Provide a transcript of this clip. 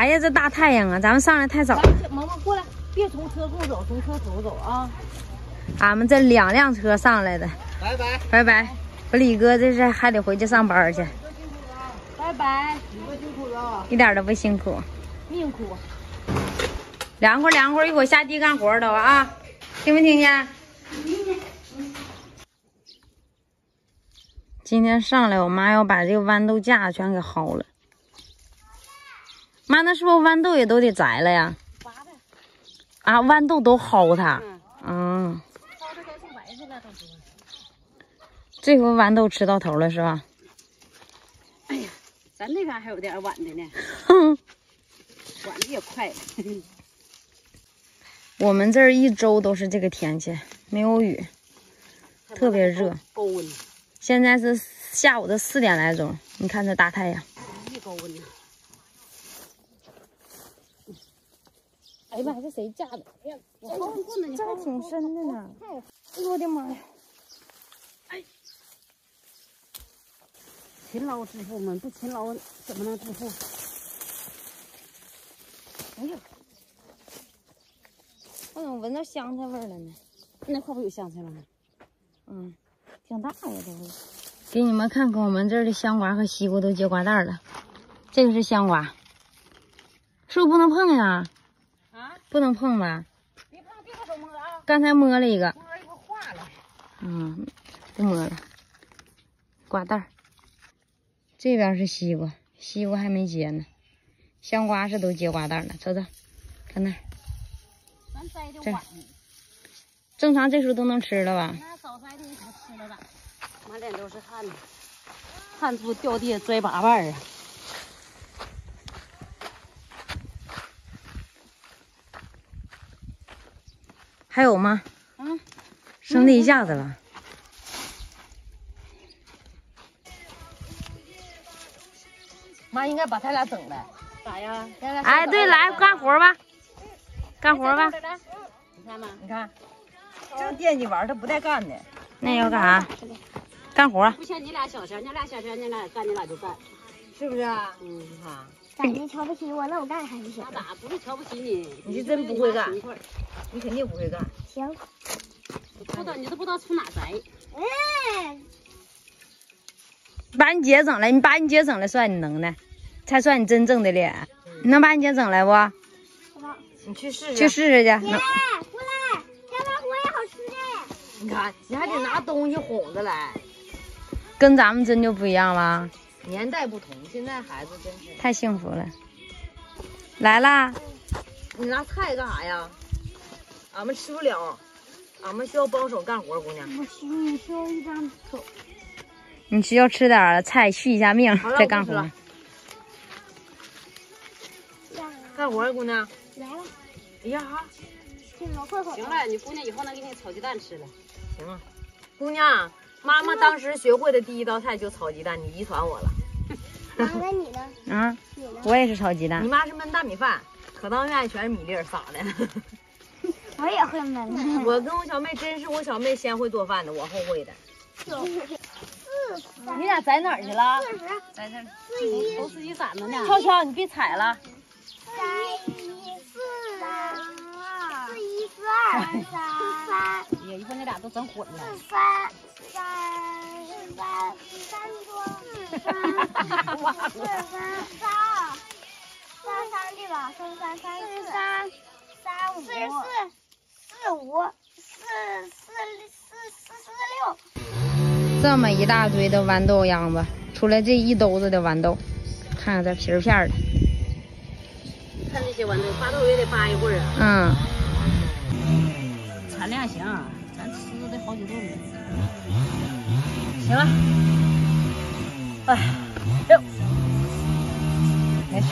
哎呀，这大太阳啊，咱们上来太早了。萌萌过来，别从车后走，从车头走啊。俺们这两辆车上来的，拜拜。拜拜。我李哥这是还得回去上班去，拜拜，你们辛苦了。一点都不辛苦。命苦。凉快凉快，一会儿下地干活都啊，听没听见？今天上来，我妈要把这个豌豆架全给薅了。妈，那是不是豌豆也都得摘了呀？拔的，啊，豌豆都薅它。嗯，嗯，薅的都是白的了，都是。这回豌豆吃到头了是吧？哎呀，咱那边还有点晚的呢，哼，晚的也快了。我们这儿一周都是这个天气，没有雨，特别热。高温，现在是下午的四点来钟，你看这大太阳。一高温呢。哎呀妈，这谁架的？这还挺深的呢。哎呦我的妈呀！勤劳致富嘛，不勤劳怎么能致富？哎呦，我怎么闻到香菜味儿了呢？那块不有香菜吗？嗯，挺大呀，这个。给你们看看我们这儿的香瓜和西瓜都结瓜蛋了。这个是香瓜，是不是不能碰呀？啊，不能碰吧？别碰，别碰手摸啊，刚才摸了一个，摸一会化了。嗯，不摸了。瓜蛋儿，这边是西瓜，西瓜还没结呢。香瓜是都结瓜蛋了，瞅瞅，看那儿，咱摘的正常这时候都能吃了吧？那早摘的吃了吧？满脸都是汗呢，汗珠掉地摔八瓣儿啊！还有吗？嗯，剩那一下子了。妈应该把他俩整来。咋呀？哎，对，来干活吧，干活吧。你看嘛，你看，正惦记玩，他不带干的。那要干啥？干活。不像你俩小钱，你俩小钱，你俩干你俩就干。是不是啊？嗯，你看，感觉瞧不起我，那我干还不行那？咋不是瞧不起你？你是真不会干你肯定不会干。行。你不知道，你都不知道从哪摘。嗯，把你姐整来，你把你姐整来算你能耐，才算你真正的脸。你能把你姐整来不？你去试试。去试试去。姐，能过来，小白火也好吃的。你看，你还得拿东西哄着来。跟咱们真就不一样了，年代不同，现在孩子真是。太幸福了。来啦，你拿菜干啥呀？俺们吃不了，俺们需要帮手干活，姑娘。我需你需要一张手。你需要吃点菜续一下命，再干活。干活，姑娘。来了，哎呀哈。行了，你姑娘以后能给你炒鸡蛋吃了。行了，姑娘，妈妈当时学会的第一道菜就炒鸡蛋，你遗传我了。妈，那你呢？啊，你呢？我也是炒鸡蛋你。妈是焖大米饭，可当院全是米粒儿撒的。我也会焖。我跟我小妹真是我小妹先会做饭的，我后会的。四十。你俩在哪儿去了？四十。在这儿，四一。投自己攒着呢。悄悄，你别踩了。三一四三二四一四二三三也一会儿你俩都整混了。四三三三三多四三四三三二三三对吧？三三三四三三五四十四四五四四四四四六。这么一大堆的豌豆秧子，出来这一兜子的豌豆，看看这皮儿片儿的，看这些豌豆，扒豆也得扒一会儿啊。嗯，产量行，咱吃得好几顿呢。行了。哎，六，没事。